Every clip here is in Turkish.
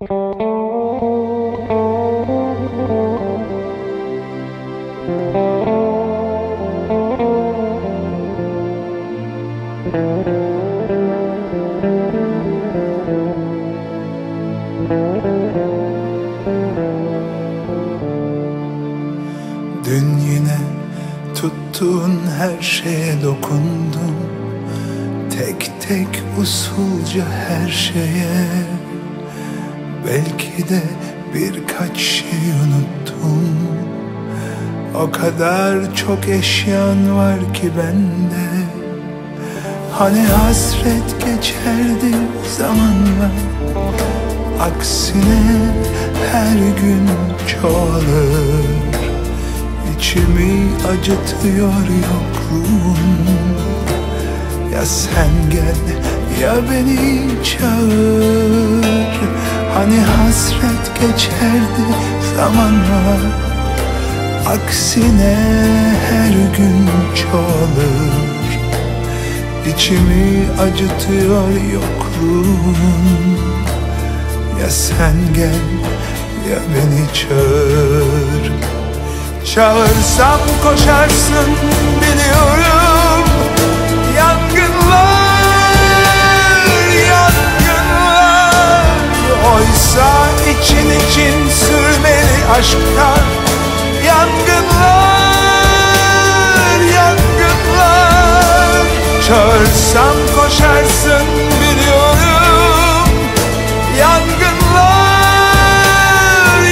Dün yine tuttuğun her şeye dokundum Tek tek usulca her şeye Belki de birkaç şey unuttum. O kadar çok eşyan var ki bende. Hani hasret geçerdi zamanla Aksine her gün çoğalır. İçimi acıtıyor yokluğun Ya sen gel ya beni çağır Hani hasret geçerdi zamanla Aksine her gün çoğalır. İçimi acıtıyor yokluğun. Ya sen gel ya beni çağır. Çağırsam koşarsın biliyorum aşklar Yangınlar, yangınlar. Çağırsam koşarsın biliyorum. Yangınlar,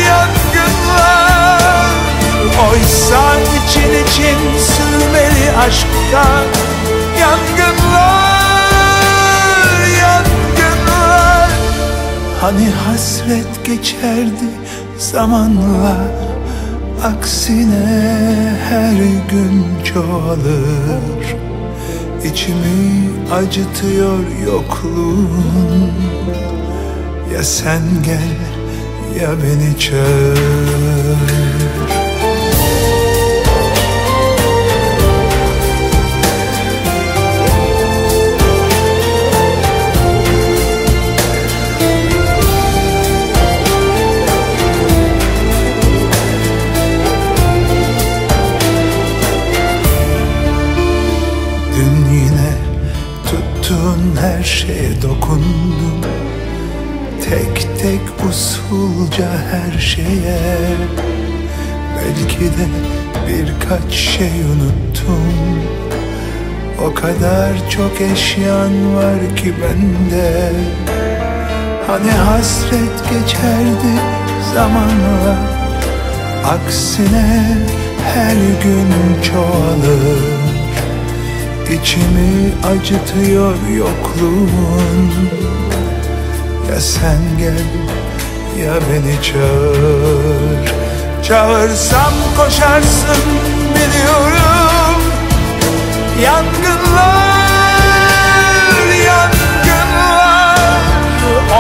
yangınlar. Oysa için için sürmeli aşklar Yangınlar, yangınlar. Hani hasret geçerdi zamanla Aksine her gün çoğalır. İçimi acıtıyor yokluğun. Ya sen gel ya beni çağır her şeye dokundum. Tek tek usulca her şeye. Belki de birkaç şey unuttum. O kadar çok eşyan var ki bende. Hani hasret geçerdi zamanla Aksine her gün çoğalır İçimi acıtıyor yokluğun. Ya sen gel ya beni çağır. Çağırsam koşarsın biliyorum. Yangınlar, yangınlar.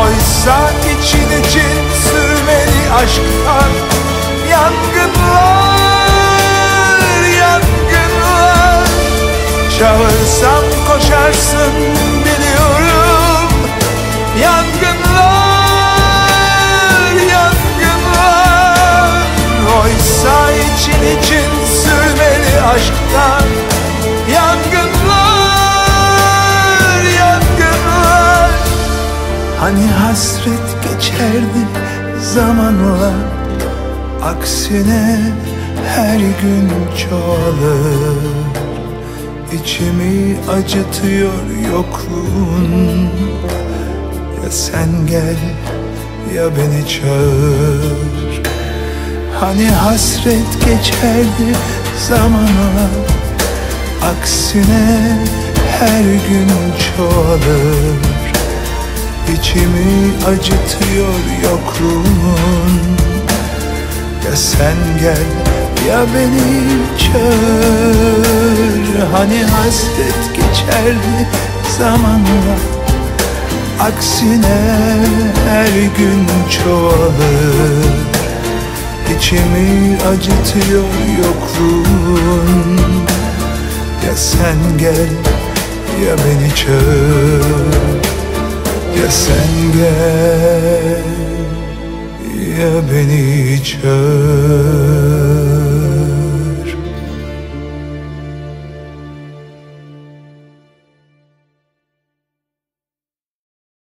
Oysa için için sürmeli aşklar koşarsın biliyorum. Yangınlar, yangınlar. Oysa için için sürmeli aşklar Yangınlar, yangınlar. Hani hasret geçerdi zamanla Aksine her gün çoğalır İçimi acıtıyor yokluğun. Ya sen gel ya beni çağır. Hani hasret geçerdi zamanla Aksine her gün çoğalır. İçimi acıtıyor yokluğun. Ya sen gel ya beni çağır Hani hasret geçerdi zamanla. Aksine her gün çoğalır. İçimi acıtıyor yokluğun. Ya sen gel ya beni çağır. Ya sen gel beni çöz